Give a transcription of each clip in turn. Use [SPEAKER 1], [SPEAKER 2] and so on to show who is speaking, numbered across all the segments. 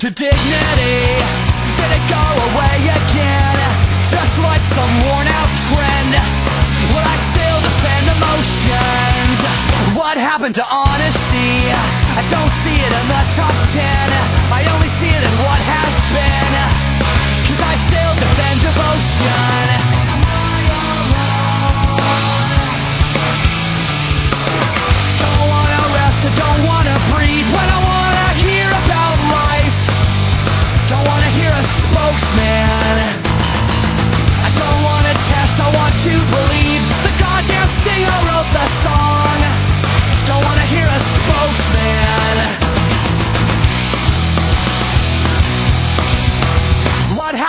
[SPEAKER 1] to dignity Did it go away again? Just like some worn out trend Will I still defend emotions? What happened to honesty?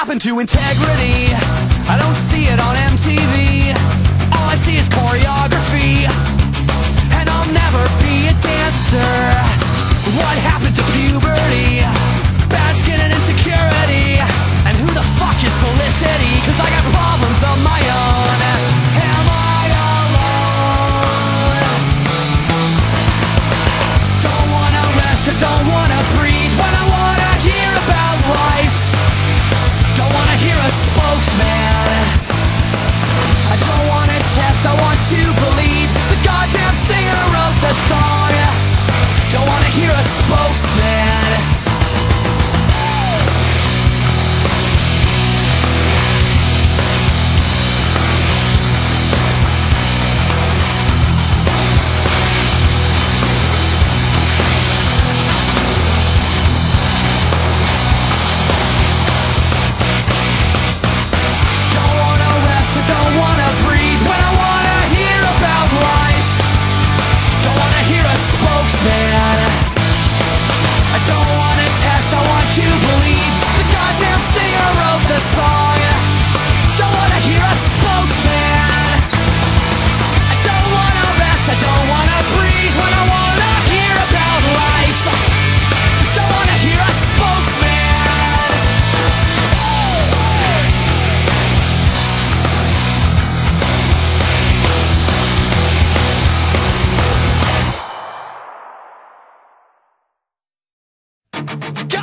[SPEAKER 1] happened to integrity? I don't see it on MTV. All I see is choreography. And I'll never be a dancer. What happened to puberty?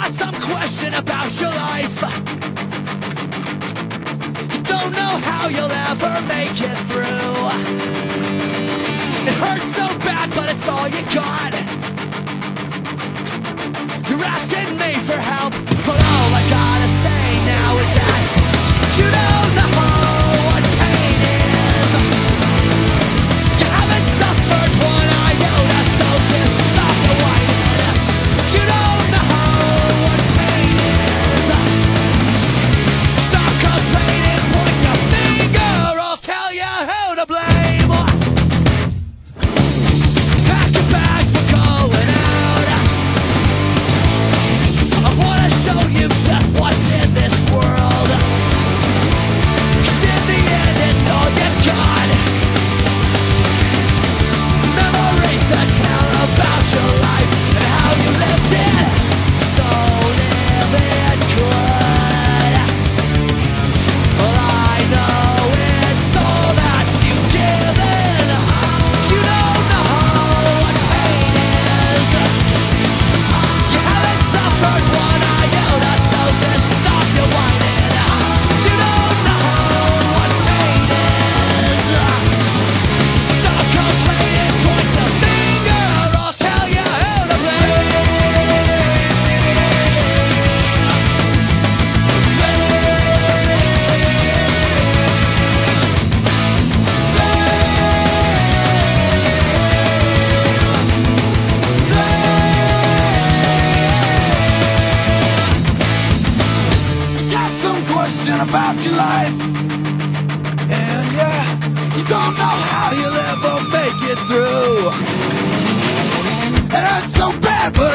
[SPEAKER 1] got some question about your life. You don't know how you'll ever make it through. It hurts so bad, but it's all you got. You're asking me for help, but I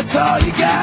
[SPEAKER 1] that's all you got.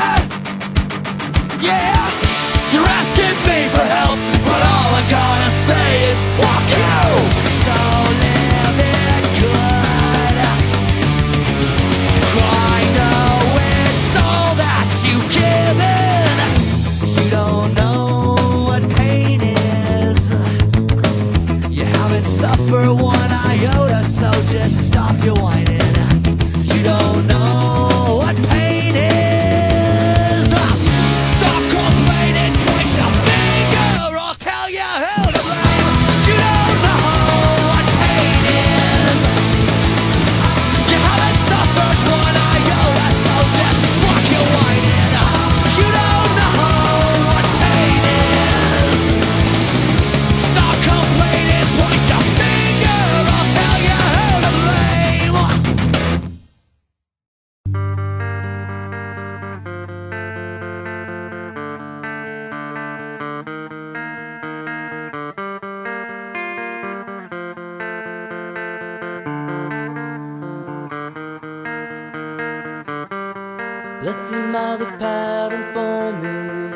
[SPEAKER 1] Let's how the pattern forming.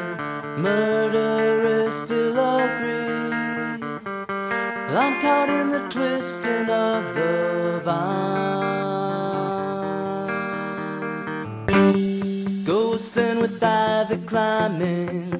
[SPEAKER 1] Murderous filigree. I'm caught in the twisting of the vine. Ghosting with ivy climbing.